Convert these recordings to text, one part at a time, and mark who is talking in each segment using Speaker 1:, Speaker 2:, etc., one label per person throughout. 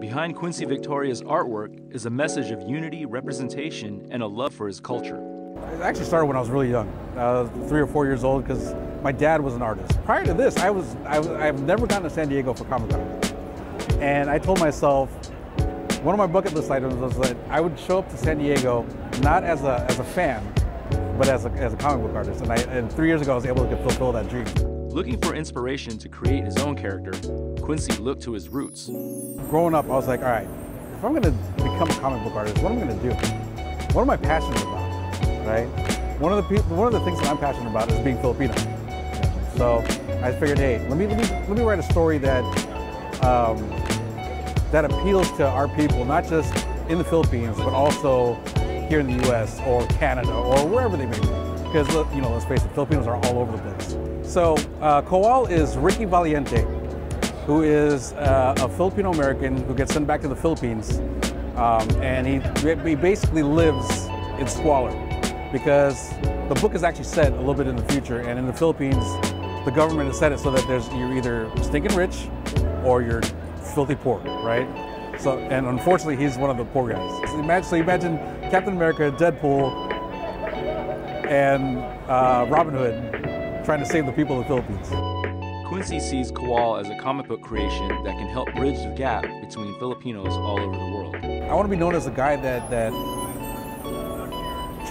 Speaker 1: Behind Quincy Victoria's artwork is a message of unity, representation, and a love for his culture.
Speaker 2: It actually started when I was really young, uh, three or four years old, because my dad was an artist. Prior to this, I was, I was I've never gone to San Diego for Comic Con, and I told myself one of my bucket list items was that I would show up to San Diego not as a as a fan, but as a, as a comic book artist. And, I, and three years ago, I was able to fulfill that dream.
Speaker 1: Looking for inspiration to create his own character, Quincy looked to his roots.
Speaker 2: Growing up, I was like, all right, if I'm going to become a comic book artist, what am I going to do? What am I passionate about, right? One of the one of the things that I'm passionate about is being Filipino. So I figured, hey, let me let me let me write a story that um, that appeals to our people, not just in the Philippines, but also here in the U.S. or Canada or wherever they may be. Because you know, let's face it, Filipinos are all over the place. So uh, is Ricky Valiente, who is uh, a Filipino American who gets sent back to the Philippines, um, and he, he basically lives in squalor because the book is actually set a little bit in the future, and in the Philippines, the government has set it so that there's you're either stinking rich or you're filthy poor, right? So, and unfortunately, he's one of the poor guys. So imagine, so imagine Captain America, Deadpool, and uh, Robin Hood trying to save the people of the Philippines.
Speaker 1: Quincy sees Kowal as a comic book creation that can help bridge the gap between Filipinos all over the world.
Speaker 2: I want to be known as a guy that that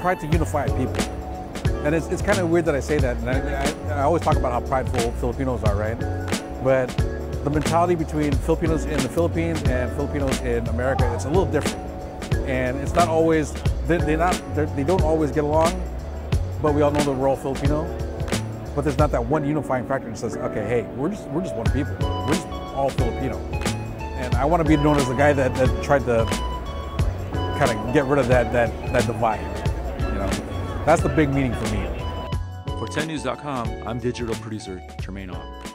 Speaker 2: tried to unify people. And it's, it's kind of weird that I say that. And I, I, I always talk about how prideful Filipinos are, right? But the mentality between Filipinos in the Philippines and Filipinos in America, it's a little different. And it's not always, they, they're not, they're, they don't always get along, but we all know that we're all Filipino. But there's not that one unifying factor that says, okay, hey, we're just, we're just one people. We're just all Filipino. And I want to be known as the guy that, that tried to kind of get rid of that, that, that divide. You know, that's the big meaning for me.
Speaker 1: For 10news.com, I'm digital producer Jermaine Aug.